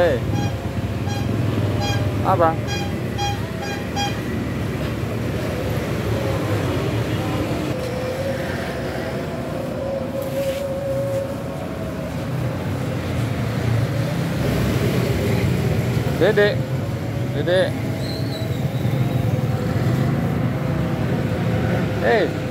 Hey. Apa? Dede. Dede. Hey.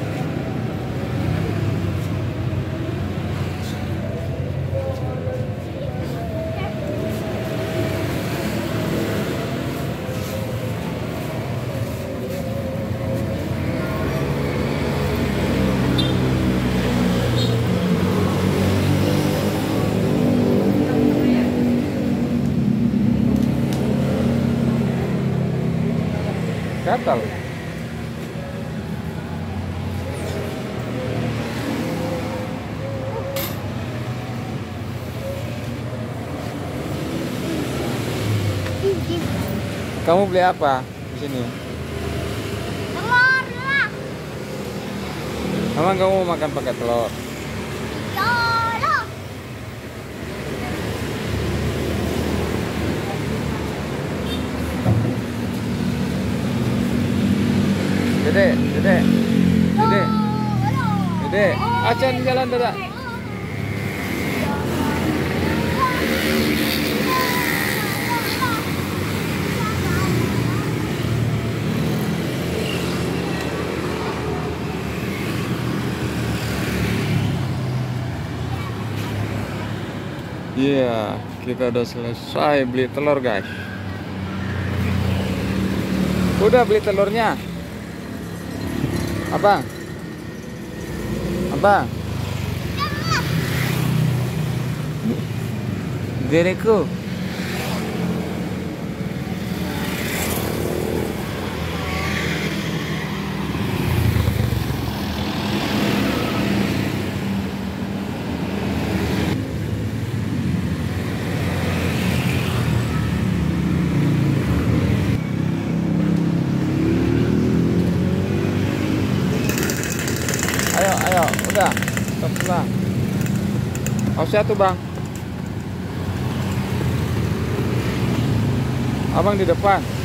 Gatal. Kamu beli apa di sini? Telur lah. Emang kamu mau makan pakai telur? Yolo. Dede, Dede, Dede. Dede. Acan jalan Dede. Iya, kita udah selesai beli telur, guys. Udah beli telurnya. Abang. Abang. Dereku. Udah. Stop pulang. Ausnya tuh, Bang. Abang di depan.